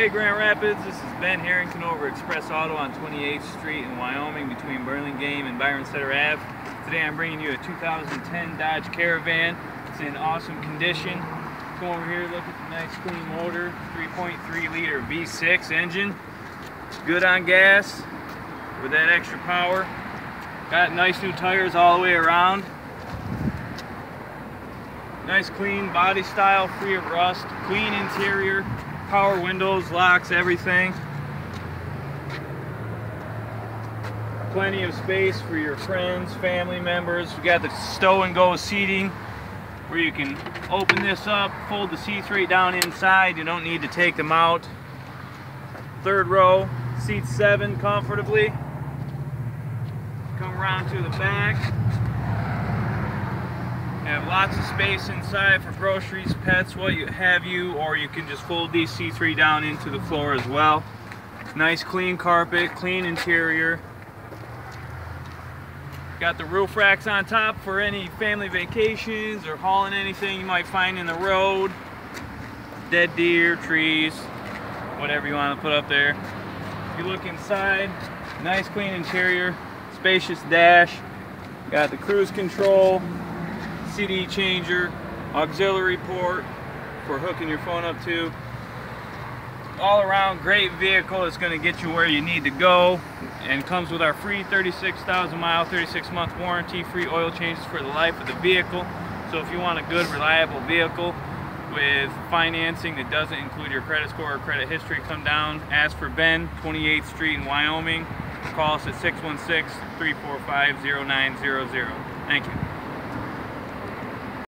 Hey Grand Rapids, this is Ben Herrington over Express Auto on 28th Street in Wyoming between Burlingame and Byron Center Ave. Today I'm bringing you a 2010 Dodge Caravan. It's in awesome condition. Come over here, look at the nice clean motor, 3.3 liter V6 engine. It's good on gas with that extra power. Got nice new tires all the way around. Nice clean body style, free of rust, clean interior, power windows, locks, everything. Plenty of space for your friends, family members. We got the stow and go seating where you can open this up, fold the seats right down inside. You don't need to take them out. Third row, seat seven comfortably. Come around to the back. Have lots of space inside for groceries, pets, what you have you, or you can just fold these C3 down into the floor as well. Nice clean carpet, clean interior. Got the roof racks on top for any family vacations or hauling anything you might find in the road. Dead deer, trees, whatever you want to put up there. If you look inside, nice clean interior, spacious dash. Got the cruise control, CD changer, auxiliary port for hooking your phone up to. All around great vehicle. It's going to get you where you need to go and comes with our free 36,000 mile, 36 month warranty, free oil changes for the life of the vehicle. So if you want a good, reliable vehicle with financing that doesn't include your credit score or credit history, come down, ask for Ben, 28th Street in Wyoming. Call us at 616-345-0900. Thank you.